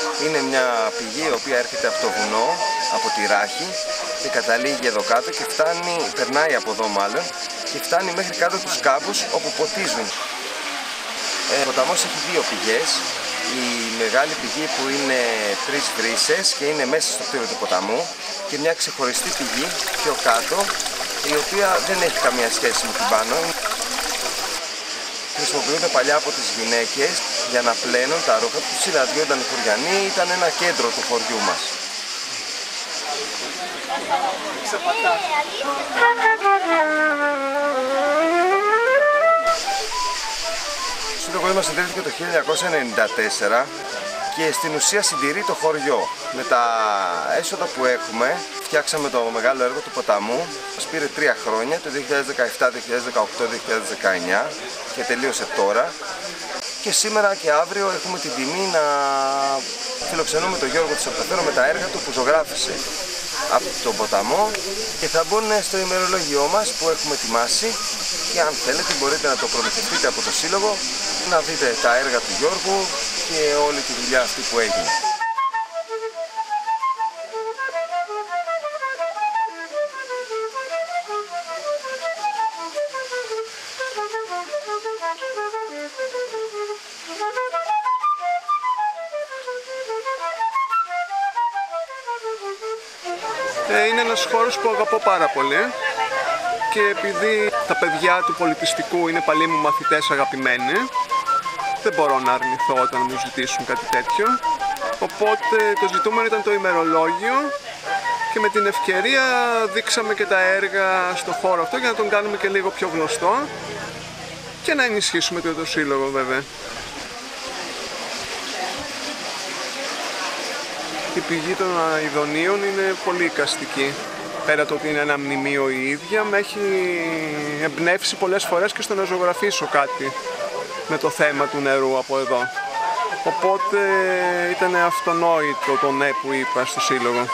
ποταμός είναι μια πηγή η οποία έρχεται από το βουνό, από τη Ράχη και καταλήγει εδώ κάτω και φτάνει, περνάει από εδώ μάλλον και φτάνει μέχρι κάτω τους κάμπους όπου ποτίζουν. Ε, ο ποταμός έχει δύο πηγές. Η μεγάλη πηγή που είναι τρεις βρύσες και είναι μέσα στο κτίριο του ποταμού και μια ξεχωριστή πηγή πιο κάτω η οποία δεν έχει καμία σχέση με την πάνω. Χρησιμοποιούνται παλιά από τις γυναίκες για να πλένουν τα ρούχα που συναντιόνταν οι χωριανοί, ήταν ένα κέντρο του χωριού μας. Στο κόσμο συντηρήθηκε το 1994 και στην ουσία συντηρεί το χωριό. Με τα έσοδα που έχουμε φτιάξαμε το μεγάλο έργο του ποταμού. Μας πήρε τρία χρόνια, το 2017, 2018, 2019 και τελείωσε τώρα. Και σήμερα και αύριο έχουμε την τιμή να φιλοξενούμε τον Γιώργο Τσαπαθέρο με τα έργα του που ζωγράφησε από τον ποταμό και θα μπουν στο ημερολόγιό μας που έχουμε ετοιμάσει και αν θέλετε μπορείτε να το προμηθευτείτε από το Σύλλογο να δείτε τα έργα του Γιώργου και όλη τη δουλειά αυτή που έγινε. Είναι ένας χώρος που αγαπώ πάρα πολύ και επειδή τα παιδιά του πολιτιστικού είναι παλιοί μου μαθητές αγαπημένοι δεν μπορώ να αρνηθώ όταν μου ζητήσουν κάτι τέτοιο οπότε το ζητούμενο ήταν το ημερολόγιο και με την ευκαιρία δείξαμε και τα έργα στο χώρο αυτό για να τον κάνουμε και λίγο πιο γνωστό και να ενισχύσουμε το σύλλογο βέβαια. Η πηγή των Αιδονίων είναι πολύ εικαστική. Πέρα το ότι είναι ένα μνημείο η ίδια, με έχει εμπνεύσει πολλές φορές και στο να ζωγραφίσω κάτι με το θέμα του νερού από εδώ. Οπότε ήταν αυτονόητο το ναι που είπα στο σύλλογο.